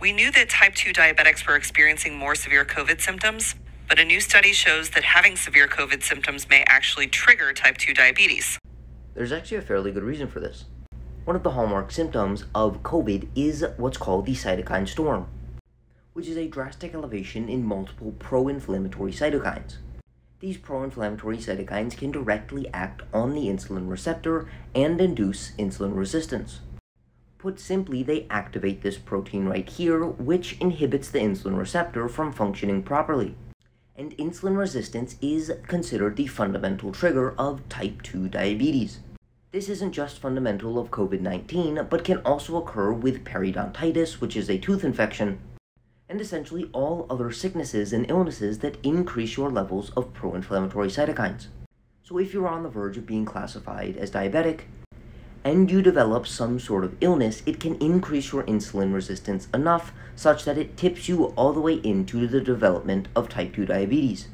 We knew that type 2 diabetics were experiencing more severe COVID symptoms, but a new study shows that having severe COVID symptoms may actually trigger type 2 diabetes. There's actually a fairly good reason for this. One of the hallmark symptoms of COVID is what's called the cytokine storm, which is a drastic elevation in multiple pro inflammatory cytokines. These pro inflammatory cytokines can directly act on the insulin receptor and induce insulin resistance. Put simply, they activate this protein right here, which inhibits the insulin receptor from functioning properly. And insulin resistance is considered the fundamental trigger of type 2 diabetes. This isn't just fundamental of COVID 19, but can also occur with periodontitis, which is a tooth infection, and essentially all other sicknesses and illnesses that increase your levels of pro inflammatory cytokines. So, if you're on the verge of being classified as diabetic, and you develop some sort of illness, it can increase your insulin resistance enough such that it tips you all the way into the development of type 2 diabetes.